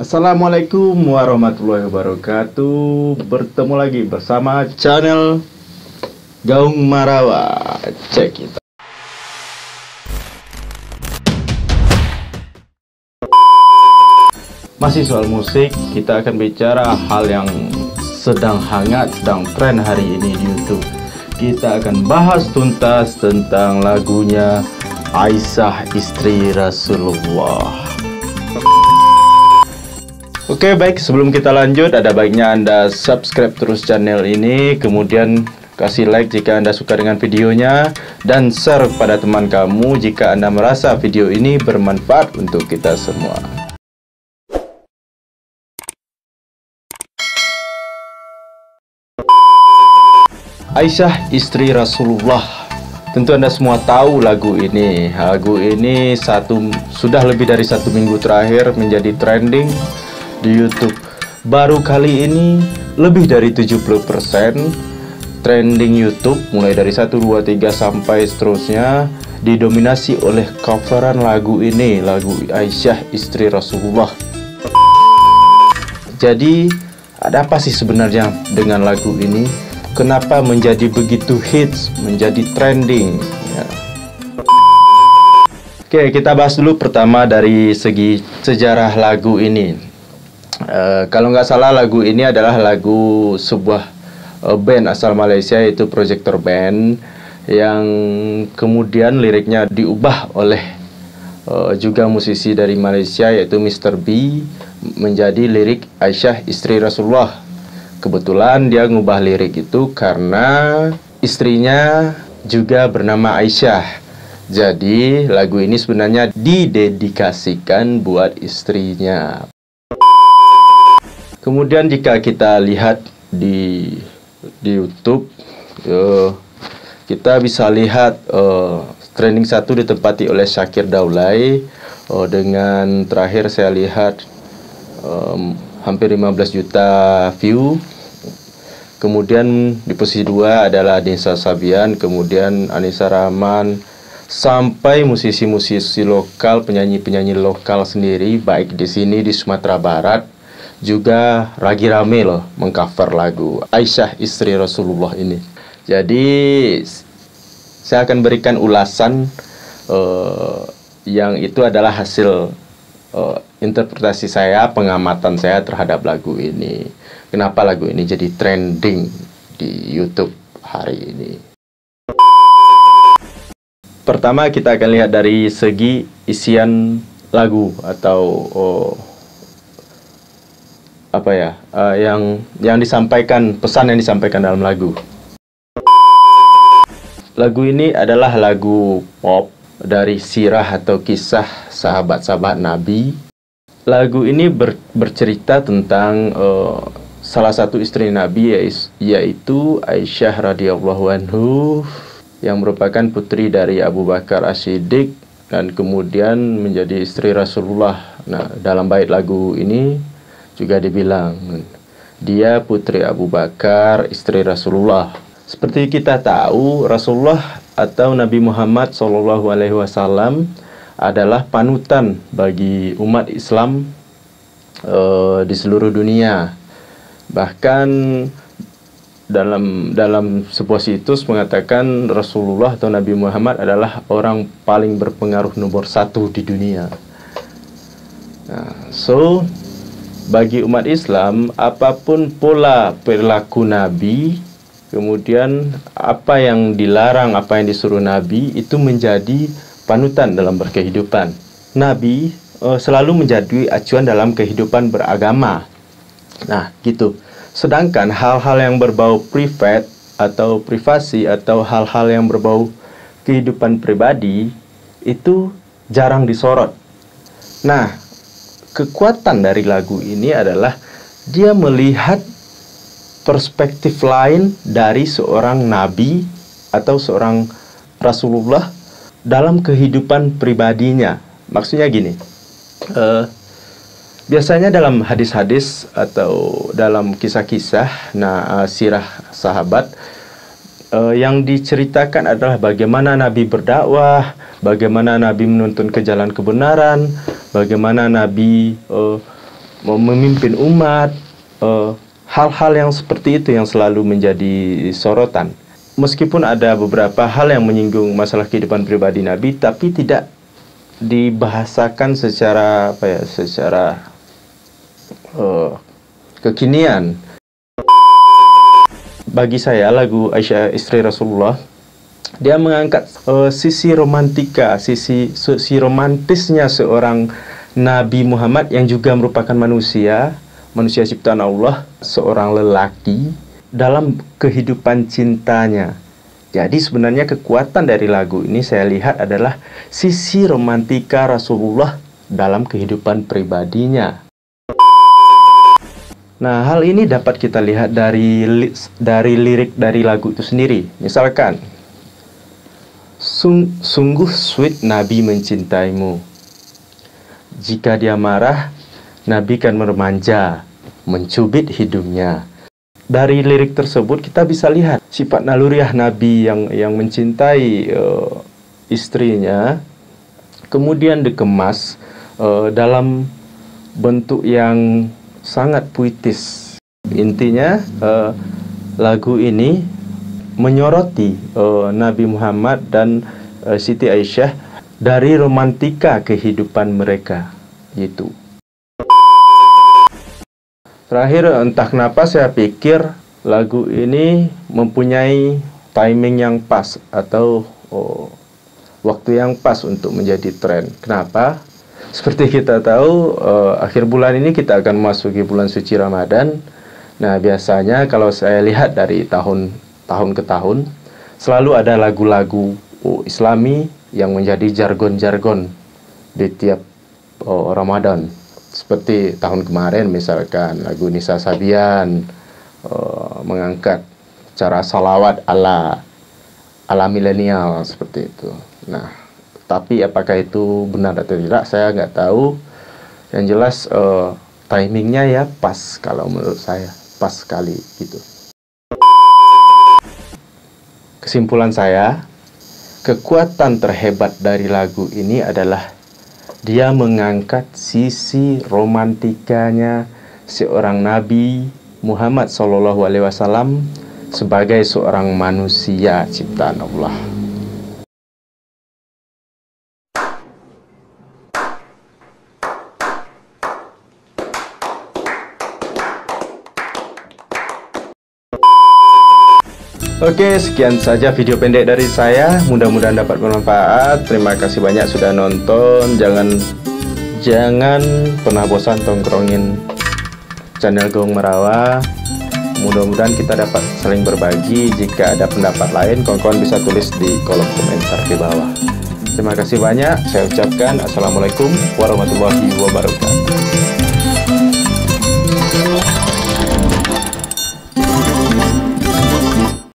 Assalamualaikum warahmatullahi wabarakatuh. Bertemu lagi bersama channel Gaung Marawa. Cek kita Masih soal musik, kita akan bicara hal yang sedang hangat, sedang tren hari ini di YouTube. Kita akan bahas tuntas tentang lagunya Aisyah istri Rasulullah. Oke baik sebelum kita lanjut ada baiknya anda subscribe terus channel ini kemudian kasih like jika anda suka dengan videonya dan share pada teman kamu jika anda merasa video ini bermanfaat untuk kita semua. Aisyah istri Rasulullah. Tentu anda semua tahu lagu ini. Lagu ini satu sudah lebih dari satu minggu terakhir menjadi trending di YouTube. Baru kali ini lebih dari 70% trending YouTube mulai dari 1, 2, 3 sampai seterusnya didominasi oleh coveran lagu ini Lagu Aisyah istri Rasulullah. Jadi ada apa sih sebenarnya dengan lagu ini? Kenapa menjadi begitu hits, menjadi trending. Ya. Oke, kita bahas dulu pertama dari segi sejarah lagu ini. Uh, kalau nggak salah lagu ini adalah lagu sebuah uh, band asal Malaysia yaitu Projector Band yang kemudian liriknya diubah oleh uh, juga musisi dari Malaysia yaitu Mr. B menjadi lirik Aisyah istri Rasulullah Kebetulan dia ngubah lirik itu karena istrinya juga bernama Aisyah. Jadi lagu ini sebenarnya didedikasikan buat istrinya. Kemudian jika kita lihat di di YouTube, uh, kita bisa lihat uh, trending satu ditempati oleh Syakir Daulay uh, dengan terakhir saya lihat um, hampir 15 juta view. Kemudian di posisi dua adalah Desa Sabian kemudian Anissa Rahman sampai musisi-musisi lokal penyanyi-penyanyi lokal sendiri baik di sini di Sumatera Barat juga lagi rame loh mengcover lagu Aisyah istri Rasulullah ini. Jadi saya akan berikan ulasan uh, yang itu adalah hasil uh, interpretasi saya, pengamatan saya terhadap lagu ini. Kenapa lagu ini jadi trending di YouTube hari ini? Pertama kita akan lihat dari segi isian lagu atau oh, apa ya uh, yang yang disampaikan pesan yang disampaikan dalam lagu. Lagu ini adalah lagu pop dari sirah atau kisah sahabat-sahabat Nabi. Lagu ini ber, bercerita tentang uh, salah satu istri Nabi yaitu Aisyah radhiyallahu anhu yang merupakan putri dari Abu Bakar As-Siddiq dan kemudian menjadi istri Rasulullah. Nah, dalam bait lagu ini juga dibilang dia putri Abu Bakar, istri Rasulullah. Seperti kita tahu, Rasulullah atau Nabi Muhammad SAW adalah panutan bagi umat Islam uh, di seluruh dunia. Bahkan dalam dalam sebuah situs mengatakan Rasulullah atau Nabi Muhammad adalah orang paling berpengaruh nomor satu di dunia. Nah, so bagi umat Islam apa pun pola perilaku Nabi Kemudian apa yang dilarang, apa yang disuruh Nabi itu menjadi panutan dalam berkehidupan. Nabi uh, selalu menjadi acuan dalam kehidupan beragama. Nah, gitu. Sedangkan hal-hal yang berbau privat atau privasi atau hal-hal yang berbau kehidupan pribadi itu jarang disorot. Nah, kekuatan dari lagu ini adalah dia melihat perspektif lain dari seorang nabi atau seorang Rasulullah dalam kehidupan pribadinya. Maksudnya gini, uh, biasanya dalam hadis-hadis atau dalam kisah-kisah, nah uh, sirah sahabat uh, yang diceritakan adalah bagaimana Nabi berdakwah, bagaimana Nabi menuntun ke jalan kebenaran, bagaimana Nabi uh, memimpin umat, hal-hal uh, yang seperti itu yang selalu menjadi sorotan meskipun ada beberapa hal yang menyinggung masalah kehidupan pribadi Nabi, tapi tidak dibahasakan secara apa ya, secara uh, kekinian. Bagi saya lagu Aisyah istri Rasulullah dia mengangkat uh, sisi romantika, sisi sisi romantisnya seorang Nabi Muhammad yang juga merupakan manusia, manusia ciptaan Allah, seorang lelaki dalam kehidupan cintanya. Jadi sebenarnya kekuatan dari lagu ini saya lihat adalah sisi romantika Rasulullah dalam kehidupan pribadinya. Nah, hal ini dapat kita lihat dari dari lirik dari lagu itu sendiri. Misalkan, Sung, sungguh sweet Nabi mencintaimu. Jika dia marah, Nabi kan meremanja, mencubit hidungnya dari lirik tersebut kita bisa lihat sifat naluriah Nabi yang yang mencintai uh, istrinya kemudian dikemas uh, dalam bentuk yang sangat puitis. Intinya uh, lagu ini menyoroti uh, Nabi Muhammad dan uh, Siti Aisyah dari romantika kehidupan mereka itu. Terakhir entah kenapa saya pikir lagu ini mempunyai timing yang pas atau oh, waktu yang pas untuk menjadi tren. Kenapa? Seperti kita tahu uh, akhir bulan ini kita akan memasuki bulan suci Ramadan. Nah, biasanya kalau saya lihat dari tahun tahun ke tahun selalu ada lagu-lagu oh, Islami yang menjadi jargon-jargon di tiap oh, Ramadan seperti tahun kemarin misalkan lagu Nisa Sabian uh, mengangkat cara salawat ala ala milenial seperti itu. Nah, tapi apakah itu benar atau tidak saya nggak tahu. Yang jelas uh, timingnya ya pas kalau menurut saya pas sekali gitu. Kesimpulan saya, kekuatan terhebat dari lagu ini adalah dia mengangkat sisi romantikanya seorang nabi Muhammad wasallam sebagai seorang manusia ciptaan Allah. Oke, sekian saja video pendek dari saya. Mudah-mudahan dapat bermanfaat. Terima kasih banyak sudah nonton. Jangan jangan pernah bosan tongkrongin channel Gong Merawa. Mudah-mudahan kita dapat saling berbagi. Jika ada pendapat lain, kawan-kawan bisa tulis di kolom komentar di bawah. Terima kasih banyak. Saya ucapkan Assalamualaikum warahmatullahi wabarakatuh.